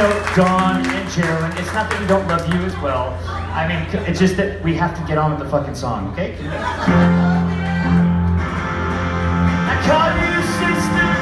know, Dawn and Geraldine, it's not that we don't love you as well. I mean, it's just that we have to get on with the fucking song, okay? I call you Sister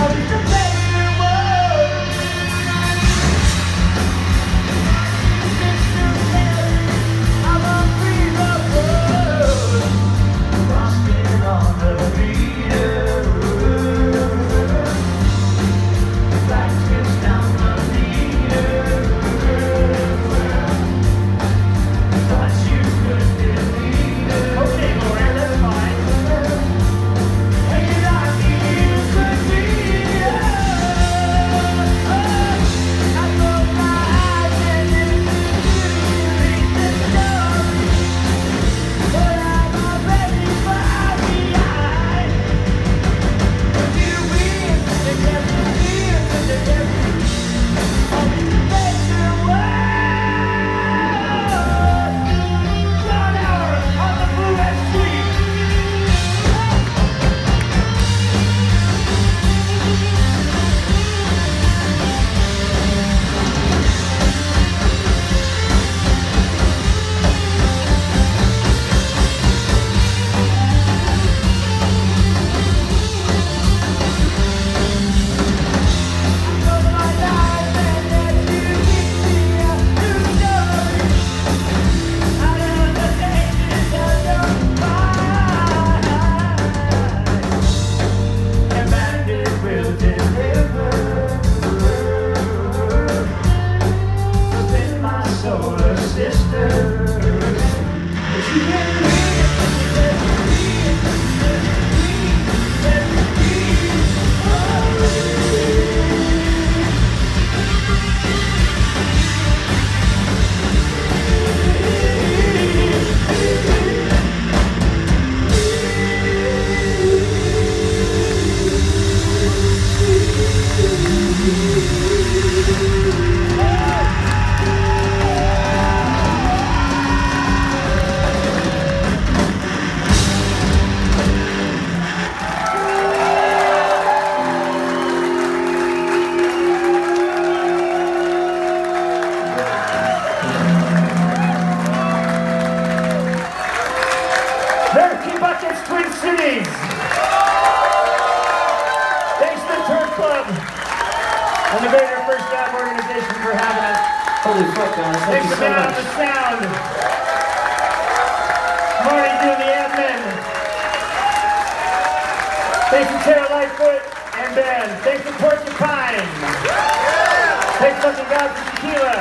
On Holy fuck, guys. Thank Thanks you to so much. the Sound. Marty doing the admin. Thanks to Tara Lightfoot and Ben. Thanks to Porcupine. Thanks to God for Tequila.